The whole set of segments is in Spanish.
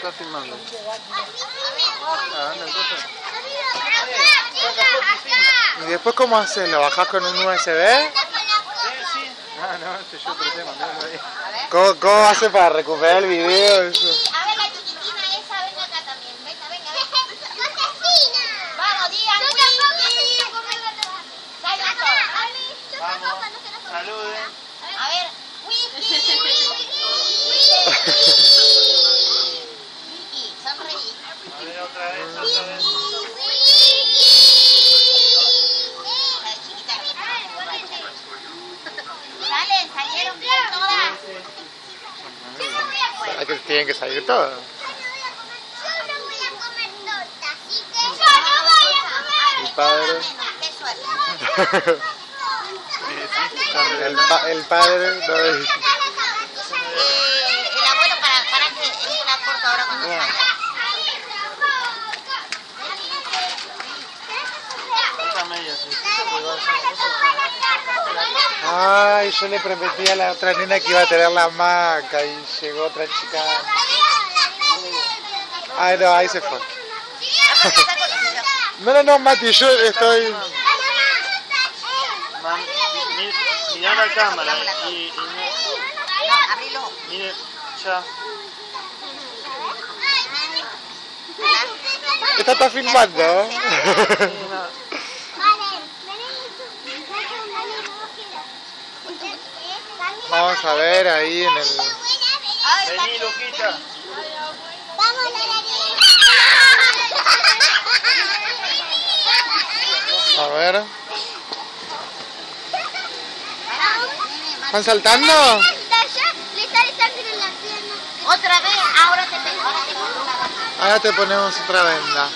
está filmando. Ah. ¿Y después cómo haces? ¿Lo bajás con un USB? Ah, no, ese es otro tema, míralo ahí. ¿Cómo, cómo hace para recuperar el video? Eso? Ver, otra vez, otra vez. Salen, salieron bien todas. Hay que, tienen que salir todos. Yo no voy a comer torta, así que... ¡Yo no voy a comer! El padre. El, pa- el padre. no, Eh, el abuelo, para, para que es una corta ahora cuando. Ay, yo le prometí a la otra nena que iba a tener la hamaca y llegó otra chica. Ay, no, ahí se fue. No, no, no, Mati, yo estoy... Mirá la cámara y, y mire, ya. Esta está filmando. ¿eh? Sí, no. Vamos a ver ahí en el... Vení, Luquita. A ver. ¿Están saltando? Otra vez, ahora te tengo. Ahora te pongo una venda. Ahora te ponemos otra venda.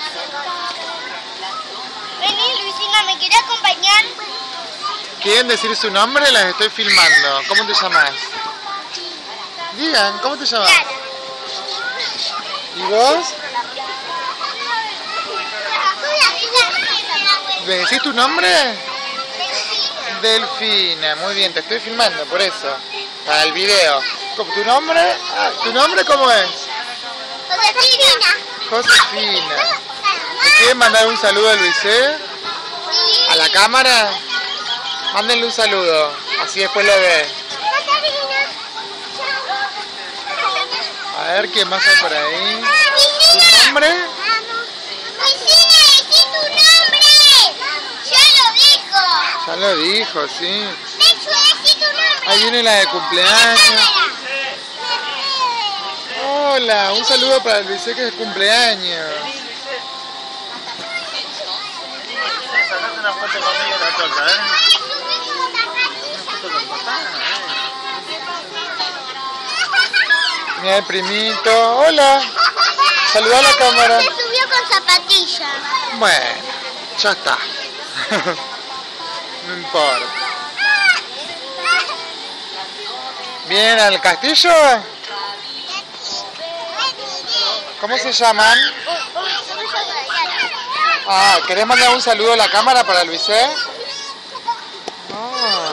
Vení, Luisina, ¿me quieres acompañar? ¿Quieren decir su nombre? Las estoy filmando. ¿Cómo te llamas? Digan, ¿cómo te llamas? ¿Y vos? ¿Me decís tu nombre? Delfina, muy bien, te estoy filmando por eso. Para el video. ¿Cómo- ¿Tu nombre? Ah, ¿Tu nombre cómo es? Josefina. ¿Me quieren mandar un saludo a Luisé? ¿A la cámara? Mándenle un saludo, así después lo ve. A ver qué más hay por ahí. ¿Tu nombre? Ya lo dijo, sí. Ahí viene la de cumpleaños. Hola, un saludo para Luisé que es cumpleaños. Sacate una foto conmigo en la torta, ¿eh? ¿Eh? Mira el primito. Hola. Saluda a la cámara. Se subió con zapatilla. Bueno, ya está. No importa. ¿Vienen al castillo? ¿Cómo se llaman? Ah, ¿querés mandar un saludo a la cámara para Luisé? Ah,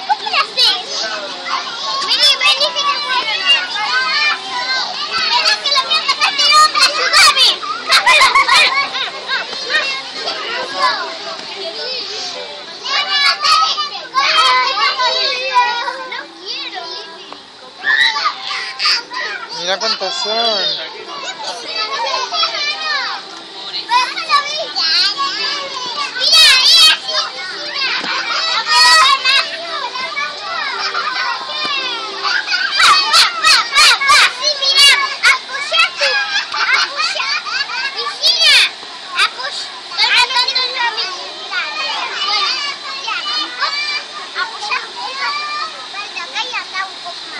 Mira cuántas son.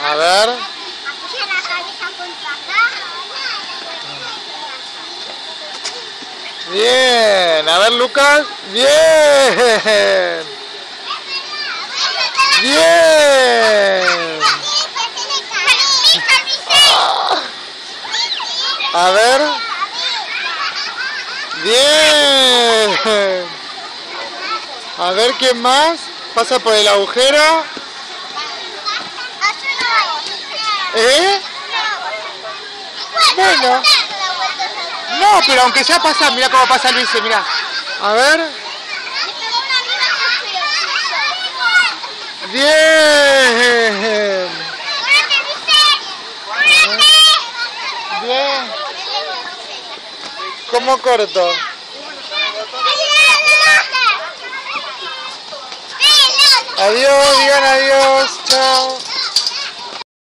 A ver. Bien. A ver, Lucas. Bien. Bien. A ver. Bien. A ver quién más. Pasa por el agujero. ¿Eh? Bueno. No, pero aunque ya pasa, mira cómo pasa Luis, mira. A ver. Bien. Bien. ¿Cómo corto? Adiós, digan adiós. Chao.